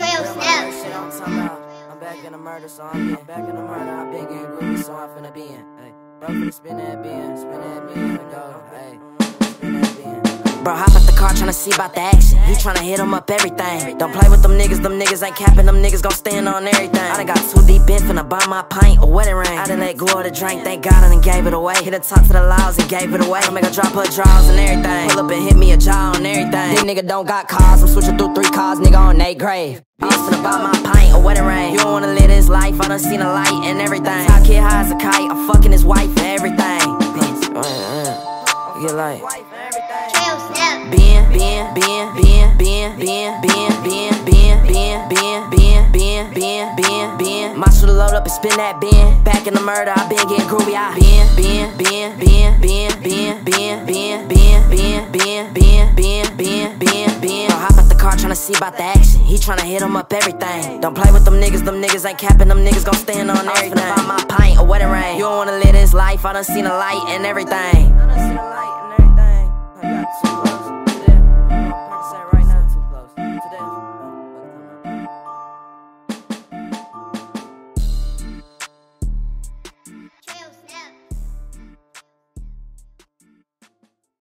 Shit, I'm talking about. I'm back in the murder, so I'm, I'm back in the murder. I've been getting groovy, so I'm finna be in. Hey, bro, finna spin that bin, spin that bin, go. Hey, spin that bin. Bro, hop out the car tryna see about the action. He tryna hit him up everything. Don't play with them niggas, them niggas ain't capping, them niggas gon' stand on everything. I done got in, finna buy my pint or wedding ring. I done let go of the drink, thank God I done gave it away. Hit the top to the laws and gave it away. I make her drop her drawers and everything. Pull up and hit me a jaw and everything. This nigga don't got cars, I'm switching through three cars, nigga on they grave. I'm finna buy my pint or wedding ring. You don't wanna live this life, I done seen a light and everything. Top kid high as a kite, I'm fucking his wife and everything. Get like. Being, being, being, being, being, being, being, being, being, being, being, being, being, being, being, being. My shooter load up and spin that bin. Back in the murder, I been getting groovy. I being, being, being, being, being, being, being, being, being, being, being, being, being, being, being, being. Hop out the car tryna see about the action. He tryna hit him up everything. Don't play with them niggas, them niggas ain't capping. Them niggas gon' stand on everything. Buy my pint or wedding ring. You don't wanna live this life, I done seen a light and everything.